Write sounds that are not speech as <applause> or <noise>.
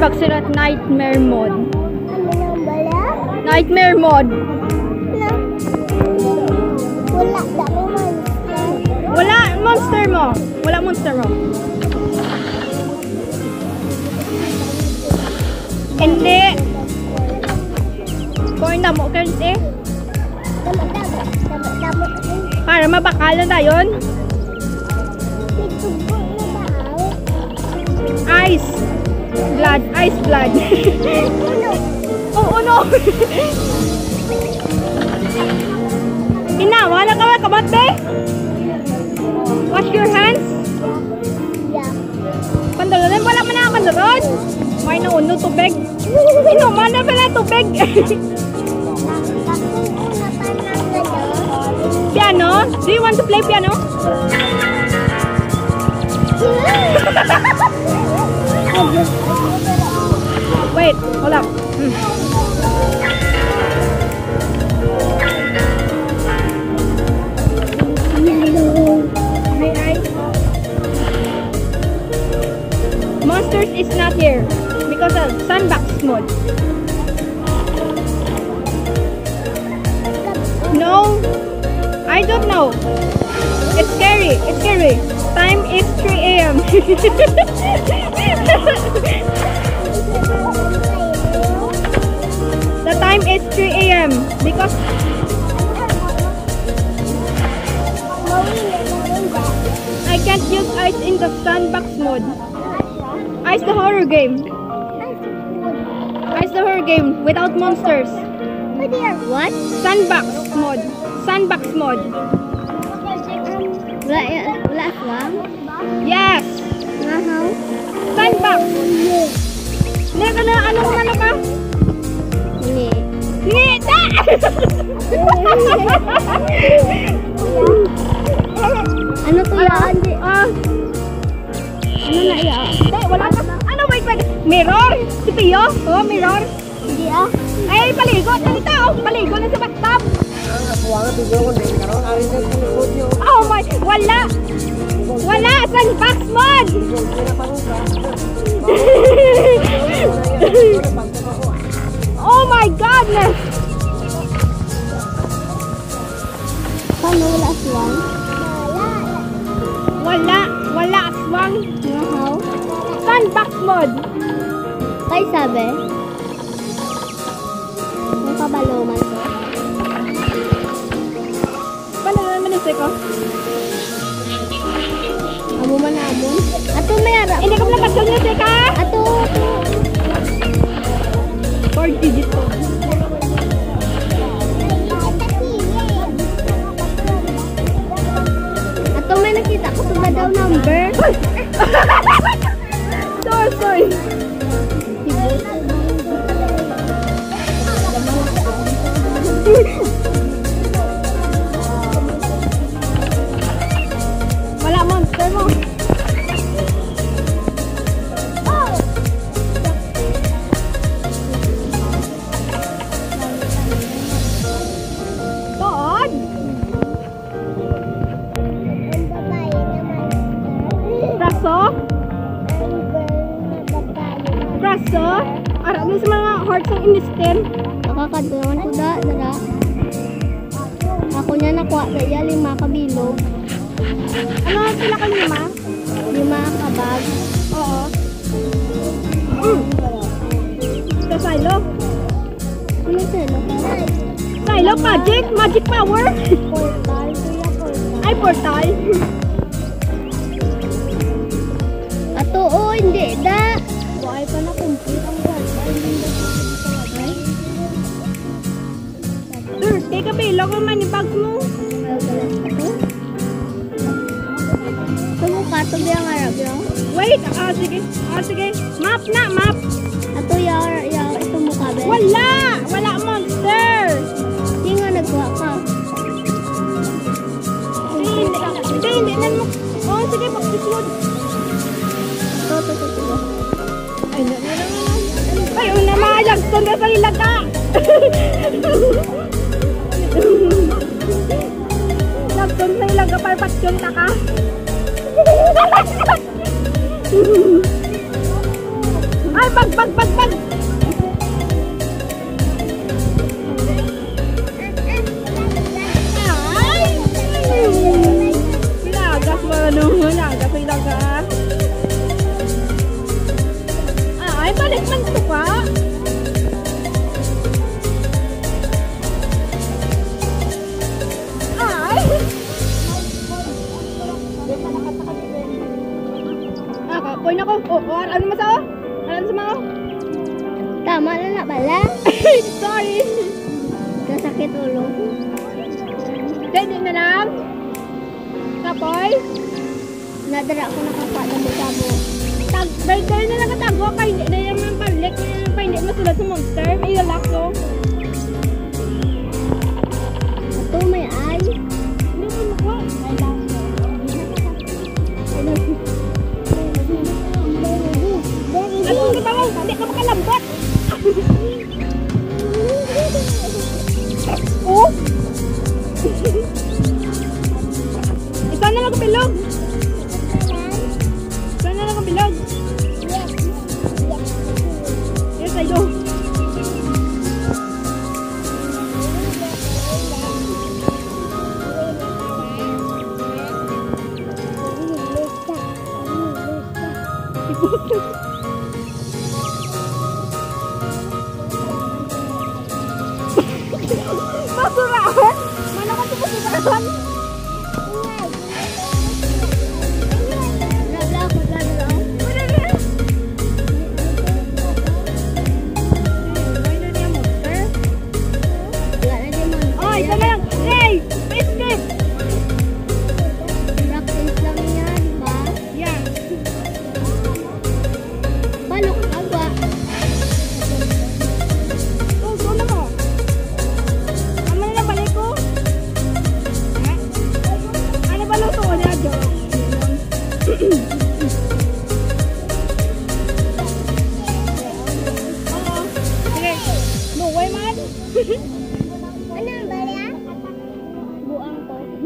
sandbox sila at nightmare mode. Ano yung bala? Nightmare mode. Wala. Dami monster. Wala monster mo. Wala monster mo. Hindi. Corn na mo kasi. Dami, dami. Dami, dami. Para mabakala na yun. Ice. Blood. Ice blood. <laughs> Ano? Oo, no. Ina, wala ka ba kabate? Wash your hands. Yeah. Pandalonan, wala man na kandaron. May nauno tubig. <laughs> Inuman na pala tubig. <laughs> Piano? Do you want to play piano? Wait, hold up. Monsters is not here because of sandbox mode. No, I don't know. It's scary. It's scary. Time is 3 a.m. <laughs> <laughs> the time is 3 a.m. because I can't use ice in the sandbox mode. Ice the horror game. Ice the horror game without monsters. What? Sandbox mode. Sandbox mode. Wala aswang? Yes. Uh-huh. Mahaw? Sandbox. Hindi ka na anong ano ka? Hindi. Ngita! Ano to yan? Ah, Ano na yan? hindi, wala ka. Ano, wait, wait. Mirror? Si Pio? Oh, mirror. Hindi ah. Ay, paligo. Dito, oh. Paligo na sa bathtub. Oh my, wala. Wala, sandbox mode. <laughs> oh my goodness. Paano wala aswang? Wala, wala aswang. Sandbox mode. Kay sabi? May kabalo man ko? Amo man amon. Ato may ara. Hindi ka pala pasyon yung ka? Ato, Praso? Ara mo sa mga hearts ng inistin. Nakakadungan ko da, dara. Ako niya nakuha sa iya lima kabilog, Ano sila kanima? lima kabag. Oo. Mm. Sa silo? Ano sila? Silo magic? Magic power? Portal. Ay, portal. Ato, oh, hindi da. Buhay pa na complete ang portal. Thursday ka bilog ang money bags mo. Sumo ka to biya nga rabyo. Wait, ah, sige. Ah, sige. Map na, map. Ato ya ya ito mo ka be. Wala! Wala monster! Hindi nga nagkuha ka. Hindi, hindi. Hindi, hindi mo. Oh, sige, pag-upload. Ito, ito, ito, Ay, na, na, na, na. Ay, una mahalagsan ka sa ilaga. <laughs> Parpatyon ta ka. <laughs> Kapoy na ko. Oh, oh, ano masao? Ano sa mga? Tama na na bala. <laughs> Sorry. Kasakit ulo. Pwede na lang. Kapoy. Nadara ako nakakuha ng butabo. Tag, birthday na lang katago kay hindi na yung palik hindi masulat sa monster. May lalak ko. Ito bilog. Isa na lang ang bilog. Yes, I do. Basurahan? <laughs>